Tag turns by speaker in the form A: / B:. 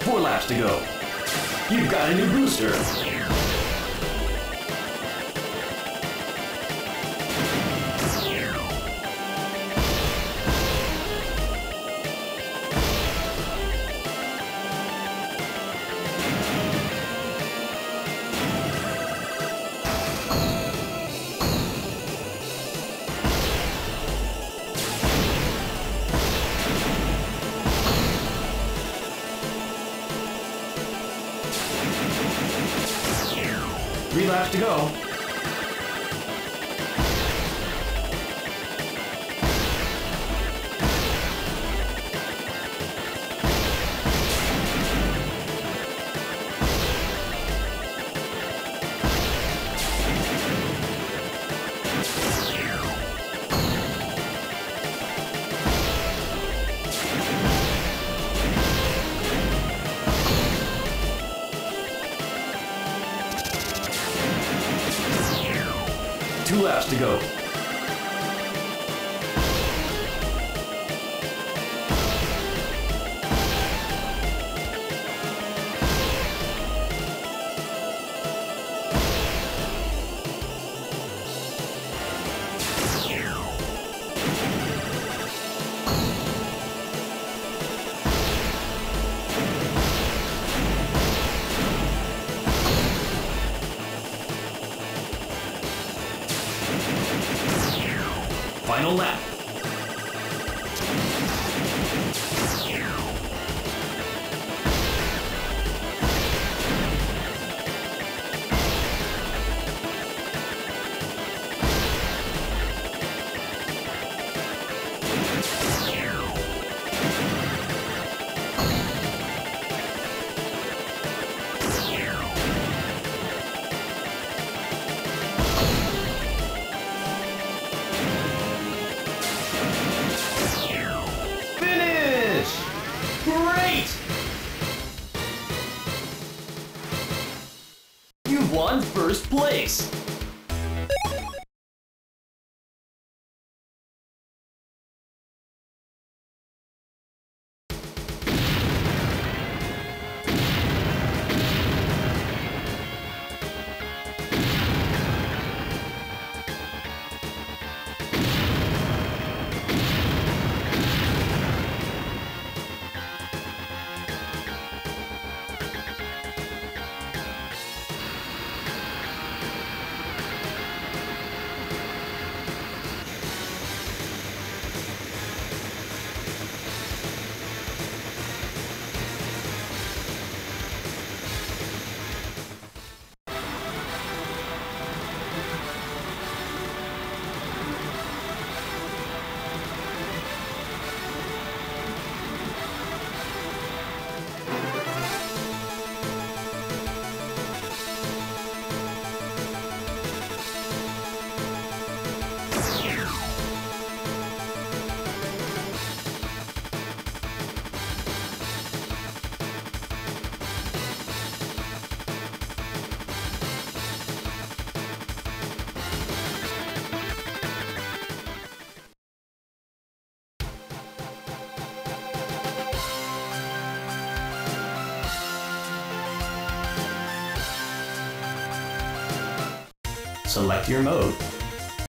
A: Four laps to go. You've got a new booster. Three laps to go. Two laps to go. Final lap. You've won first place! Select your mode.